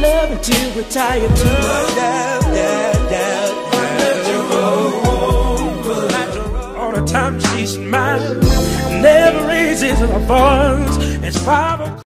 Love until we're tired to down, down, down, down. All the time she's mine, never raises her voice. It's five o'clock.